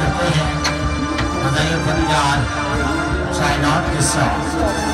करते हैं। बधाई फरियाद चाइनाट के साथ